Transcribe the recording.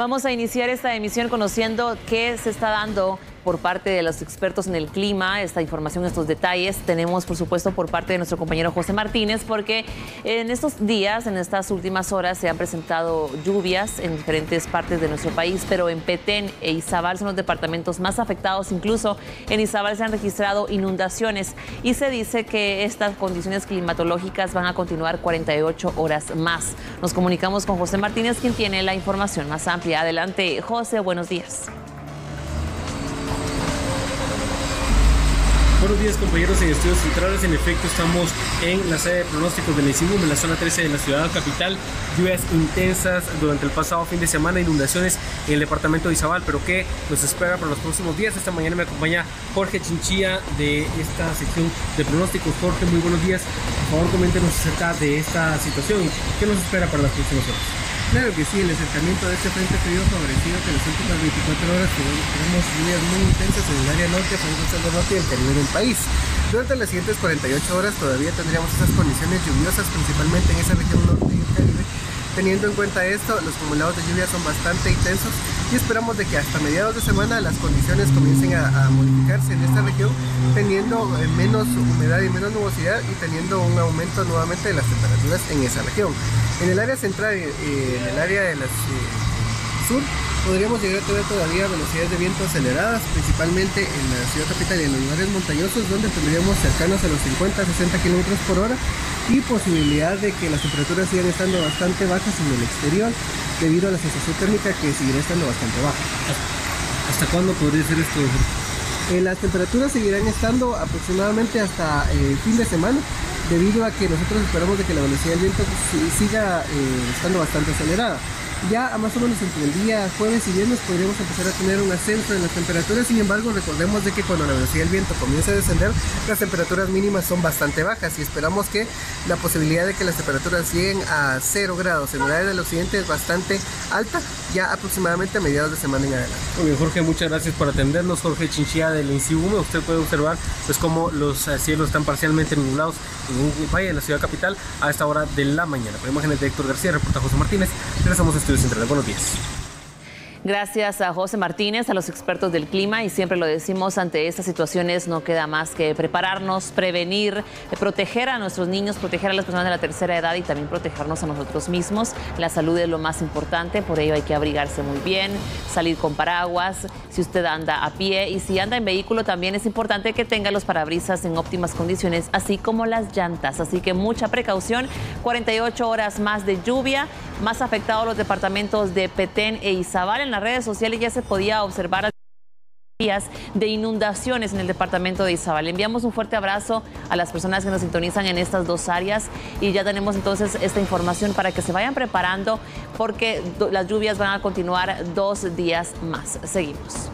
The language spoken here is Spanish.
Vamos a iniciar esta emisión conociendo qué se está dando por parte de los expertos en el clima, esta información, estos detalles. Tenemos, por supuesto, por parte de nuestro compañero José Martínez, porque en estos días, en estas últimas horas, se han presentado lluvias en diferentes partes de nuestro país, pero en Petén e Izabal son los departamentos más afectados. Incluso en Izabal se han registrado inundaciones y se dice que estas condiciones climatológicas van a continuar 48 horas más. Nos comunicamos con José Martínez, quien tiene la información más amplia. Adelante, José, buenos días. Buenos días compañeros en Estudios Centrales, en efecto estamos en la sede de pronósticos del ICIBUM en la zona 13 de la ciudad capital, lluvias intensas durante el pasado fin de semana, inundaciones en el departamento de Izabal, pero ¿qué nos espera para los próximos días? Esta mañana me acompaña Jorge Chinchilla de esta sección de pronósticos. Jorge, muy buenos días, por favor coméntenos acerca de esta situación, ¿qué nos espera para las próximas horas? Claro que sí, el acercamiento de este frente frío favorecido que las últimas 24 horas tenemos lluvias muy intensas en el área norte, San del Norte y el del país. Durante las siguientes 48 horas todavía tendríamos esas condiciones lluviosas, principalmente en esa región norte y el Caribe. Teniendo en cuenta esto, los acumulados de lluvia son bastante intensos y esperamos de que hasta mediados de semana las condiciones comiencen a, modificarse en esta región, teniendo eh, menos humedad y menos nubosidad y teniendo un aumento nuevamente de las temperaturas en esa región. En el área central y en el área de la eh, sur podríamos llegar a tener todavía velocidades de viento aceleradas, principalmente en la ciudad capital y en los lugares montañosos donde tendríamos cercanos a los 50-60 km por hora y posibilidad de que las temperaturas sigan estando bastante bajas en el exterior debido a la sensación térmica que seguirá estando bastante baja. ¿Hasta cuándo podría ser esto? Eh, las temperaturas seguirán estando aproximadamente hasta el fin de semana debido a que nosotros esperamos de que la velocidad del viento siga eh, estando bastante acelerada. Ya a más o menos entre el día jueves y viernes podríamos empezar a tener un ascenso en las temperaturas, sin embargo recordemos de que cuando la velocidad del viento comienza a descender, las temperaturas mínimas son bastante bajas y esperamos que la posibilidad de que las temperaturas lleguen a 0 grados en área del occidente es bastante alta, ya aproximadamente a mediados de semana en adelante. Muy bien, Jorge, muchas gracias por atendernos. Jorge Chinchilla del INSIUME, usted puede observar pues cómo los eh, cielos están parcialmente nublados en un valle en la ciudad capital a esta hora de la mañana. Por imágenes de Héctor García, reporta José Martínez, regresamos a Estudios Centrales. Buenos días. Gracias a José Martínez, a los expertos del clima y siempre lo decimos, ante estas situaciones no queda más que prepararnos, prevenir, proteger a nuestros niños, proteger a las personas de la tercera edad y también protegernos a nosotros mismos. La salud es lo más importante, por ello hay que abrigarse muy bien, salir con paraguas, si usted anda a pie y si anda en vehículo también es importante que tenga los parabrisas en óptimas condiciones, así como las llantas. Así que mucha precaución, 48 horas más de lluvia, más afectados los departamentos de Petén e Izabal en las redes sociales ya se podía observar días de inundaciones en el departamento de Izabal. enviamos un fuerte abrazo a las personas que nos sintonizan en estas dos áreas y ya tenemos entonces esta información para que se vayan preparando porque las lluvias van a continuar dos días más. Seguimos.